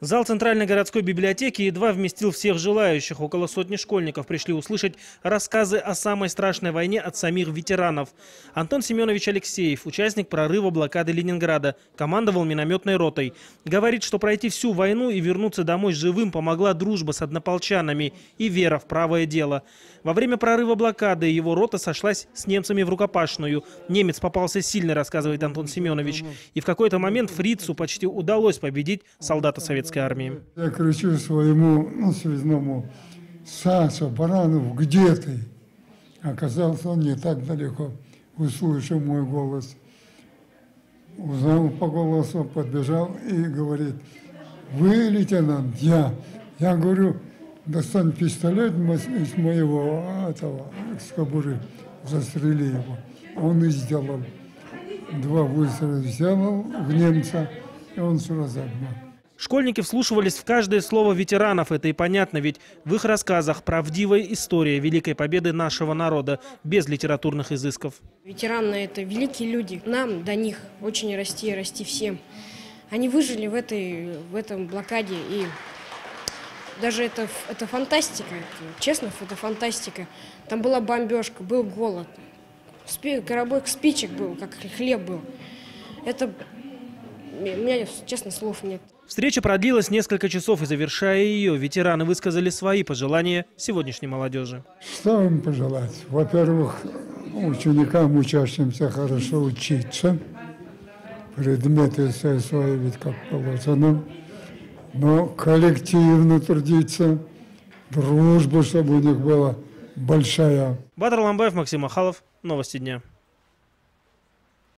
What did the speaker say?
Зал Центральной городской библиотеки едва вместил всех желающих. Около сотни школьников пришли услышать рассказы о самой страшной войне от самих ветеранов. Антон Семенович Алексеев, участник прорыва блокады Ленинграда, командовал минометной ротой. Говорит, что пройти всю войну и вернуться домой живым помогла дружба с однополчанами и вера в правое дело. Во время прорыва блокады его рота сошлась с немцами в рукопашную. Немец попался сильно, рассказывает Антон Семенович. И в какой-то момент фрицу почти удалось победить солдата советской армии. Я кричу своему ну, связному Саша Баранов, где ты? Оказался он не так далеко, услышал мой голос. Узнал по голосу, подбежал и говорит, вы, лейтенант, я. Я говорю, достань пистолет из моего этого, с кобуры, застрели его. Он и сделал. Два выстрела сделал в немца, и он сразу отмах. Школьники вслушивались в каждое слово ветеранов, это и понятно, ведь в их рассказах правдивая история Великой Победы нашего народа, без литературных изысков. Ветераны – это великие люди. Нам до них очень расти и расти всем. Они выжили в, этой, в этом блокаде, и даже это, это фантастика, честно, это фантастика. Там была бомбежка, был голод, спи, коробок спичек был, как хлеб был. Это, у меня, честно, слов нет. Встреча продлилась несколько часов, и завершая ее, ветераны высказали свои пожелания сегодняшней молодежи. Что им пожелать? Во-первых, ученикам, учащимся хорошо учиться, предметы осваивать как положено, но коллективно трудиться, дружба, чтобы у них была большая. Батр Ламбаев, Максим Махалов. Новости дня.